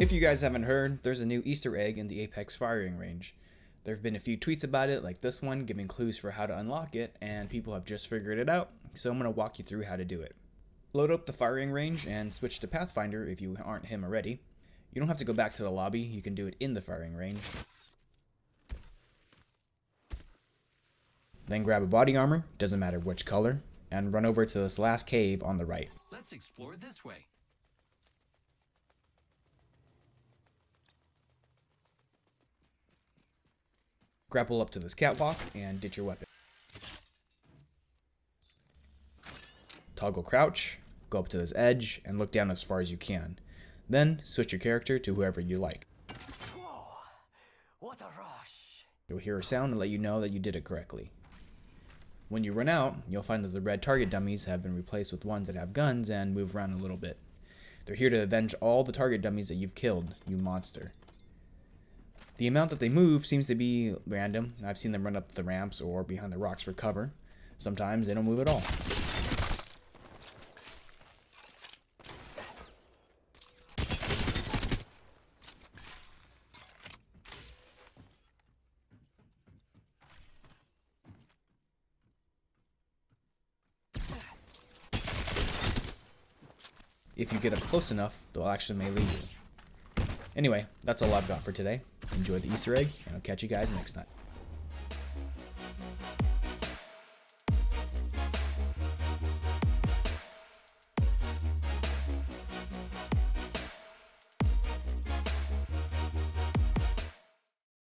If you guys haven't heard, there's a new Easter egg in the Apex firing range. There have been a few tweets about it, like this one, giving clues for how to unlock it, and people have just figured it out, so I'm going to walk you through how to do it. Load up the firing range and switch to Pathfinder if you aren't him already. You don't have to go back to the lobby, you can do it in the firing range. Then grab a body armor, doesn't matter which color, and run over to this last cave on the right. Let's explore this way. Grapple up to this catwalk and ditch your weapon. Toggle crouch, go up to this edge, and look down as far as you can. Then switch your character to whoever you like. Whoa, what a rush. You'll hear a sound and let you know that you did it correctly. When you run out, you'll find that the red target dummies have been replaced with ones that have guns and move around a little bit. They're here to avenge all the target dummies that you've killed, you monster. The amount that they move seems to be random. I've seen them run up the ramps or behind the rocks for cover. Sometimes they don't move at all. If you get up close enough, they'll actually melee you. Anyway, that's all I've got for today. Enjoy the Easter egg, and I'll catch you guys next time.